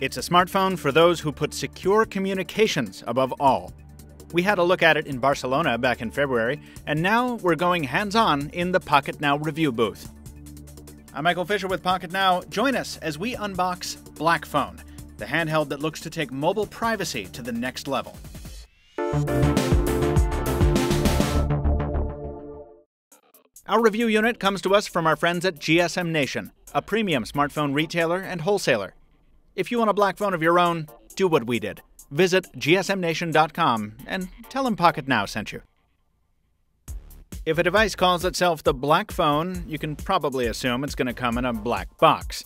It's a smartphone for those who put secure communications above all. We had a look at it in Barcelona back in February, and now we're going hands on in the Pocket Now review booth. I'm Michael Fisher with Pocket Now. Join us as we unbox Blackphone, the handheld that looks to take mobile privacy to the next level. Our review unit comes to us from our friends at GSM Nation, a premium smartphone retailer and wholesaler. If you want a black phone of your own, do what we did. Visit gsmnation.com and tell them Pocketnow sent you. If a device calls itself the black phone, you can probably assume it's going to come in a black box.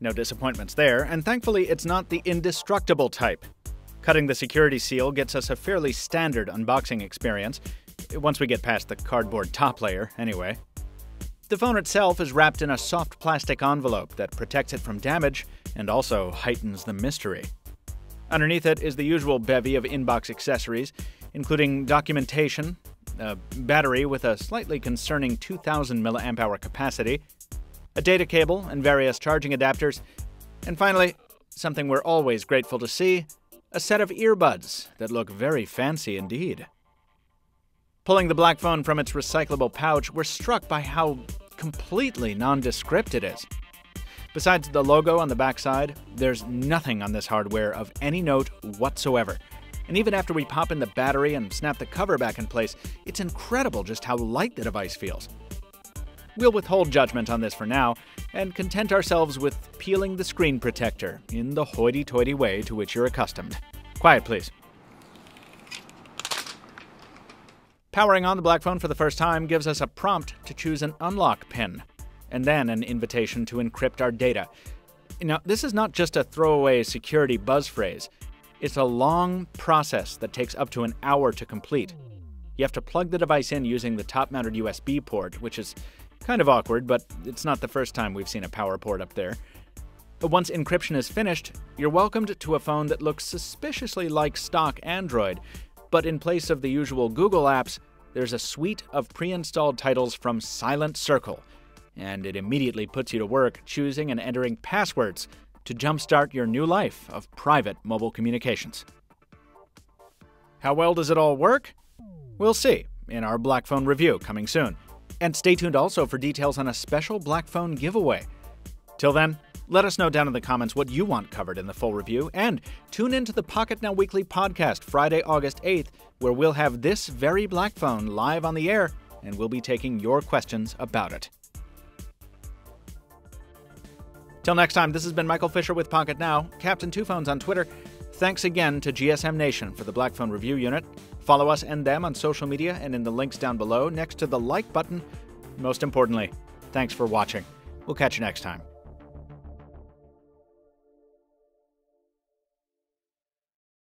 No disappointments there, and thankfully it's not the indestructible type. Cutting the security seal gets us a fairly standard unboxing experience, once we get past the cardboard top layer, anyway. The phone itself is wrapped in a soft plastic envelope that protects it from damage and also heightens the mystery. Underneath it is the usual bevy of inbox accessories, including documentation, a battery with a slightly concerning 2000 mAh capacity, a data cable and various charging adapters, and finally, something we're always grateful to see a set of earbuds that look very fancy indeed. Pulling the black phone from its recyclable pouch, we're struck by how completely nondescript it is. Besides the logo on the backside, there's nothing on this hardware of any note whatsoever. And even after we pop in the battery and snap the cover back in place, it's incredible just how light the device feels. We'll withhold judgment on this for now, and content ourselves with peeling the screen protector in the hoity toity way to which you're accustomed. Quiet, please. Powering on the black phone for the first time gives us a prompt to choose an unlock pin, and then an invitation to encrypt our data. Now, this is not just a throwaway security buzz phrase, it's a long process that takes up to an hour to complete. You have to plug the device in using the top mounted USB port, which is kind of awkward, but it's not the first time we've seen a power port up there. Once encryption is finished, you're welcomed to a phone that looks suspiciously like stock Android, but in place of the usual Google apps, there's a suite of pre installed titles from Silent Circle, and it immediately puts you to work choosing and entering passwords to jumpstart your new life of private mobile communications. How well does it all work? We'll see in our Blackphone review coming soon. And stay tuned also for details on a special Blackphone giveaway. Till then, let us know down in the comments what you want covered in the full review, and tune into the Pocket Now Weekly podcast Friday, August 8th, where we'll have this very black phone live on the air, and we'll be taking your questions about it. Till next time, this has been Michael Fisher with Pocket Now, Captain Two Phones on Twitter. Thanks again to GSM Nation for the Blackphone Review Unit. Follow us and them on social media and in the links down below next to the like button. Most importantly, thanks for watching. We'll catch you next time.